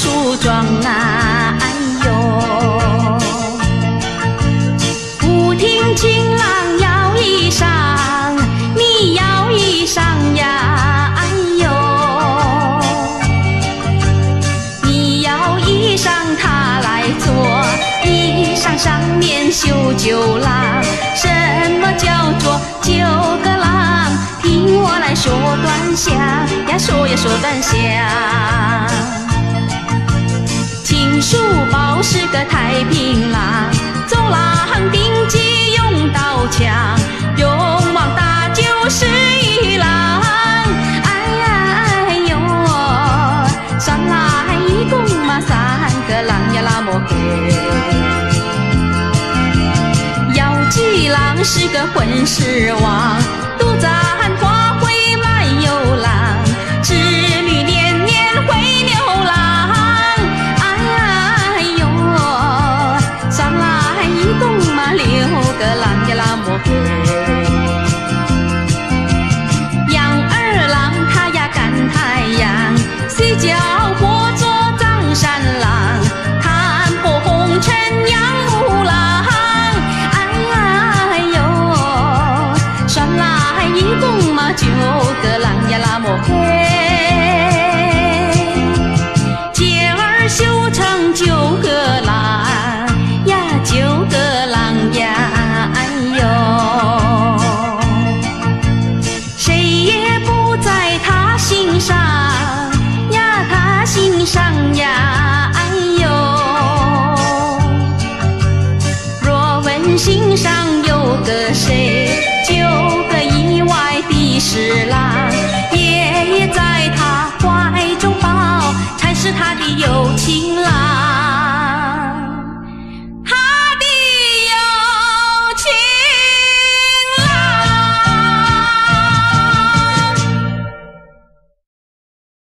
梳妆啊，哎呦！不听情郎要衣裳，你要衣裳呀，哎呦！你要衣裳他来做，衣裳上面绣九郎。什么叫做九个郎？听我来说端详呀，说呀说端详。金书宝是个太平郎，走廊顶级用刀枪，勇往大就是一郎。哎呀哎呦，算来一共嘛三个郎呀那么个。姚继郎是个混世王，独在。walking. 心上有个谁？